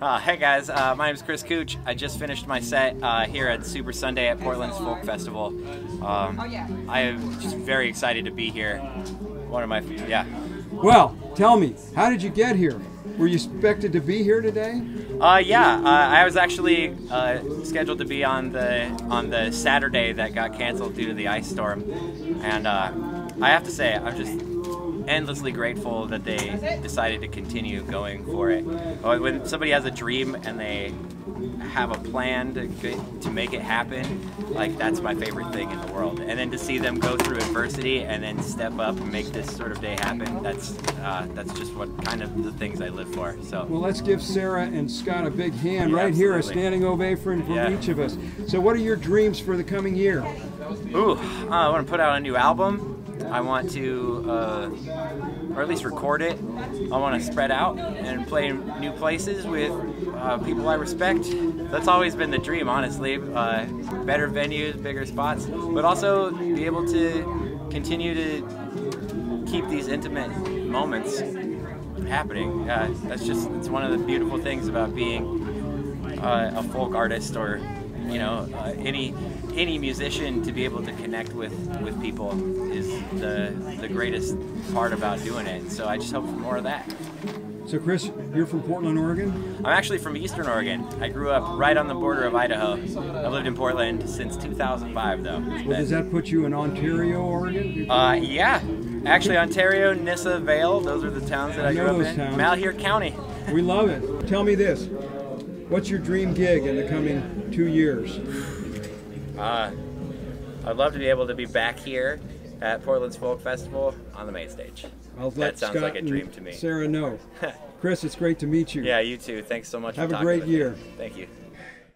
Uh, hey guys, uh, my name is Chris Couch. I just finished my set uh, here at Super Sunday at Portland's Folk Festival. Um, I am just very excited to be here. One of my, yeah. Well, tell me, how did you get here? Were you expected to be here today? Uh, yeah, uh, I was actually uh, scheduled to be on the on the Saturday that got canceled due to the ice storm, and uh, I have to say I'm just endlessly grateful that they decided to continue going for it. When somebody has a dream and they have a plan to to make it happen, like that's my favorite thing in the world. And then to see them go through adversity and then step up and make this sort of day happen, that's uh, that's just what kind of the things I live for. So well, let's give Sarah and Scott a big hand yeah, right absolutely. here, a standing ovation from yeah. each of us. So, what are your dreams for the coming year? Ooh, uh, I want to put out a new album. I want to, uh, or at least record it. I want to spread out and play in new places with uh, people I respect. That's always been the dream, honestly. Uh, better venues, bigger spots, but also be able to continue to keep these intimate moments happening. That's just it's one of the beautiful things about being uh, a folk artist or you know uh, any any musician to be able to connect with with people is the the greatest part about doing it. So I just hope for more of that. So Chris, you're from Portland, Oregon? I'm actually from Eastern Oregon. I grew up right on the border of Idaho. I've lived in Portland since 2005 though. Well, does that put you in Ontario, Oregon? Uh, yeah. Actually, Ontario, Nyssa, Vale, those are the towns that I, I grew up in. Towns. Malheur County. We love it. Tell me this. What's your dream gig in the coming two years? Uh, I'd love to be able to be back here at Portland's Folk Festival on the main stage. I'll that sounds Scott like a dream to me. Sarah no. Chris, it's great to meet you. Yeah, you too. Thanks so much for having me. Have a great year. Me. Thank you.